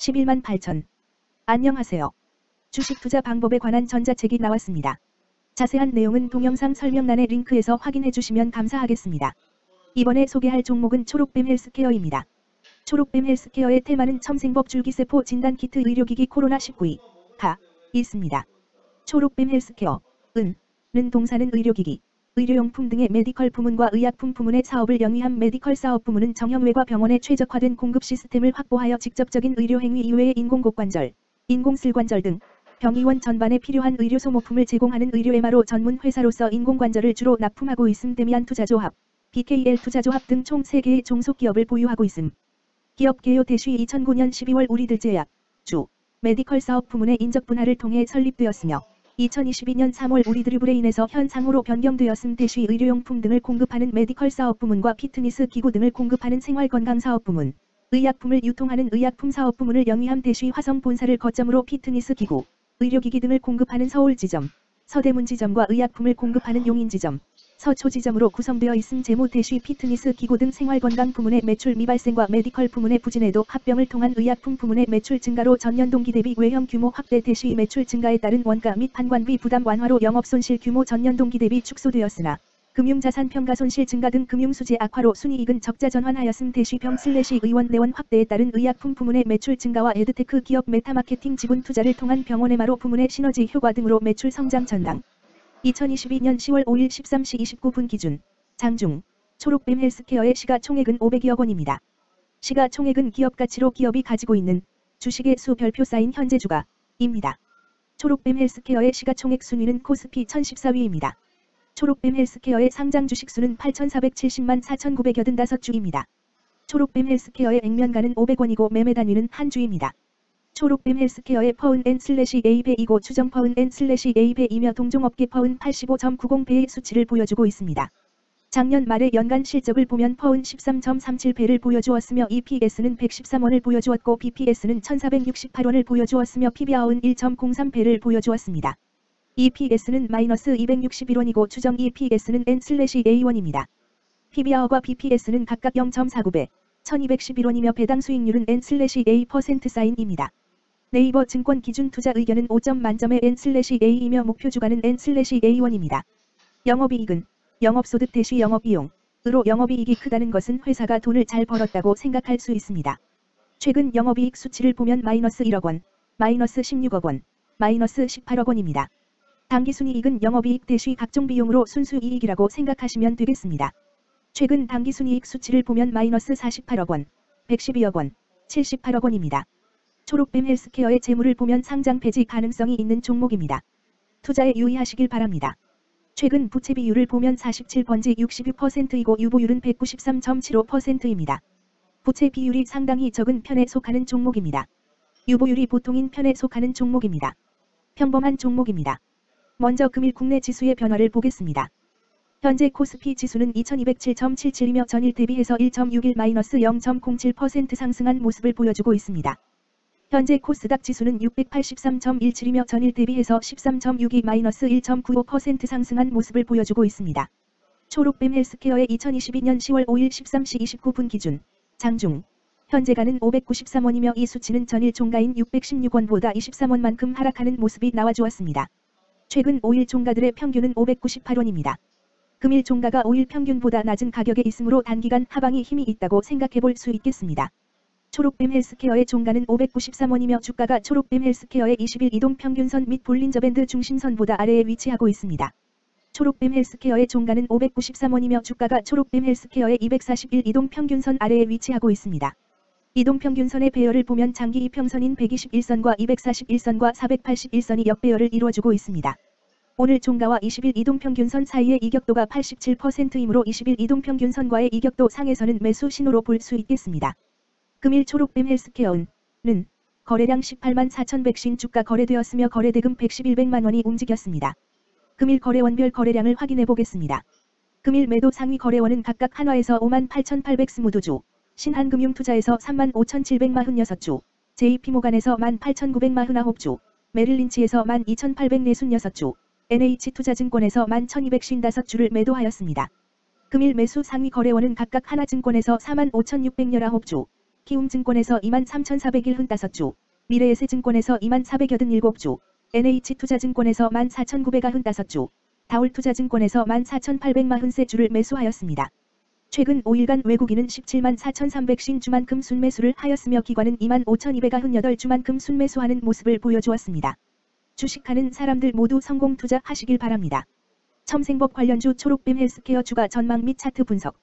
11만 8천. 안녕하세요. 주식 투자 방법에 관한 전자책이 나왔습니다. 자세한 내용은 동영상 설명란의 링크에서 확인해 주시면 감사하겠습니다. 이번에 소개할 종목은 초록뱀 헬스케어입니다. 초록뱀 헬스케어의 테마는 첨생법 줄기세포 진단키트 의료기기 코로나19가 있습니다. 초록뱀 헬스케어, 은, 는 동사는 의료기기, 의료용품 등의 메디컬 부문과 의약품 부문의 사업을 영위한 메디컬 사업 부문은 정형외과 병원에 최적화된 공급 시스템을 확보하여 직접적인 의료행위 이외의 인공고관절, 인공슬관절 등 병의원 전반에 필요한 의료 소모품을 제공하는 의료 MRO 전문 회사로서 인공관절을 주로 납품하고 있음 데미안 투자조합, BKL 투자조합 등 총 3개의 종속기업을 보유하고 있음. 기업 개요 대시 2009년 12월 우리들제약, 주, 메디컬 사업 부문의 인적 분할을 통해 설립되었으며 2022년 3월 우리들휴브레인에서 현 상호로 변경되었음 대시 의료용품 등을 공급하는 메디컬 사업 부문과 피트니스 기구 등을 공급하는 생활건강 사업 부문, 의약품을 유통하는 의약품 사업 부문을 영위함 대시 화성 본사를 거점으로 피트니스 기구, 의료기기 등을 공급하는 서울 지점, 서대문 지점과 의약품을 공급하는 용인 지점, 서초 지점으로 구성되어 있음 재무 대시 피트니스 기구 등 생활건강 부문의 매출 미발생과 메디컬 부문의 부진에도 합병을 통한 의약품 부문의 매출 증가로 전년 동기 대비 외형 규모 확대 대시 매출 증가에 따른 원가 및 판관비 부담 완화로 영업손실 규모 전년 동기 대비 축소되었으나 금융자산 평가 손실 증가 등 금융수지 악화로 순이익은 적자 전환하였음 대시 병 슬래시 의원 내원 확대에 따른 의약품 부문의 매출 증가와 adtech 기업 메타마케팅 지분 투자를 통한 병의원 MRO 부문의 시너지 효과 등으로 매출 성장 전망. 2022년 10월 5일 13시 29분 기준 장중 초록뱀 헬스케어의 시가총액은 500여억 원입니다. 시가총액은 기업 가치로 기업이 가지고 있는 주식의 수 별표 쌓인 현재 주가입니다. 초록뱀 헬스케어의 시가총액 순위는 코스피 1014위입니다. 초록뱀 헬스케어의 상장 주식수는 8,470만 4,985주입니다. 초록뱀 헬스케어의 액면가는 500원이고 매매 단위는 한 주입니다. 초록뱀 헬스케어의 PER은 N 슬래시 A배이고 추정 PER은 N 슬래시 A배이며 동종업계 PER은 85.90배의 수치를 보여주고 있습니다. 작년 말의 연간 실적을 보면 퍼운 13.37배를 보여주었으며 EPS는 113원을 보여주었고 BPS는 1468원을 보여주었으며 PBR은 1.03배를 보여주었습니다. EPS는 마이너스 261원이고 추정 EPS는 N/A1입니다. PBR과 BPS는 각각 0.49배, 1211원이며 배당 수익률은 N/A%사인입니다. 네이버 증권 기준 투자 의견은 5점 만점의 N/A이며 목표 주가는 N/A1입니다. 영업이익은 영업소득 대시 영업비용 으로 영업이익이 크다는 것은 회사가 돈을 잘 벌었다고 생각할 수 있습니다. 최근 영업이익 수치를 보면 마이너스 1억 원, 마이너스 16억 원, 마이너스 18억 원입니다. 당기순이익은 영업이익 대시 각종 비용으로 순수이익이라고 생각하시면 되겠습니다. 최근 당기순이익 수치를 보면 마이너스 48억 원, 112억 원, 78억 원입니다. 초록뱀 헬스케어의 재무를 보면 상장 폐지 가능성이 있는 종목입니다. 투자에 유의하시길 바랍니다. 최근 부채 비율을 보면 47번지 66%이고 유보율은 193.75%입니다. 부채 비율이 상당히 적은 편에 속하는 종목입니다. 유보율이 보통인 편에 속하는 종목입니다. 평범한 종목입니다. 먼저 금일 국내 지수의 변화를 보겠습니다. 현재 코스피 지수는 2207.77이며 전일 대비해서 1.61-0.07% 상승한 모습을 보여주고 있습니다. 현재 코스닥 지수는 683.17이며 전일 대비해서 13.62-1.95% 상승한 모습을 보여주고 있습니다. 초록뱀 헬스케어의 2022년 10월 5일 13시 29분 기준 장중 현재가는 593원이며 이 수치는 전일 종가인 616원보다 23원만큼 하락하는 모습이 나와주었습니다. 최근 5일 종가들의 평균은 598원입니다. 금일 종가가 5일 평균보다 낮은 가격에 있으므로 단기간 하방이 힘이 있다고 생각해 볼 수 있겠습니다. 초록뱀 헬스케어의 종가는 593원이며 주가가 초록뱀 헬스케어의 20일 이동 평균선 및 볼린저밴드 중심선보다 아래에 위치하고 있습니다. 초록뱀 헬스케어의 종가는 593원이며 주가가 초록뱀 헬스케어의 241 이동 평균선 아래에 위치하고 있습니다. 이동 평균선의 배열을 보면 장기 이평선인 120일선과 240일선과 480일선이 역배열을 이루어주고 있습니다. 오늘 종가와 20일 이동평균선 사이의 이격도가 87%이므로 20일 이동평균선과의 이격도 상에서는 매수 신호로 볼 수 있겠습니다. 금일 초록뱀 헬스케어는 거래량 18만 4,100신 주가 거래되었으며 거래대금 111백만 원이 움직였습니다. 금일 거래원별 거래량을 확인해 보겠습니다. 금일 매도 상위 거래원은 각각 한화에서 5만 8,820주, 신한금융투자에서 3만 5,746주, JP모간에서 1만 8,949주, 메릴린치에서 1만 2,846주, NH투자증권에서 1만 1,255주를 매도하였습니다. 금일 매수 상위 거래원은 각각 하나증권에서 4만 5,619주, 키움증권에서 23,401흔5주, 미래에셋증권에서 2487주, NH투자증권에서 14,995주, 다울투자증권에서 14,843주를 매수하였습니다. 최근 5일간 외국인은 17만 4,300신주만큼 순매수를 하였으며 기관은 2만 5,298주만큼 순매수하는 모습을 보여주었습니다. 주식하는 사람들 모두 성공 투자하시길 바랍니다. 첨생법 관련주 초록빔 헬스케어 주가 전망 및 차트 분석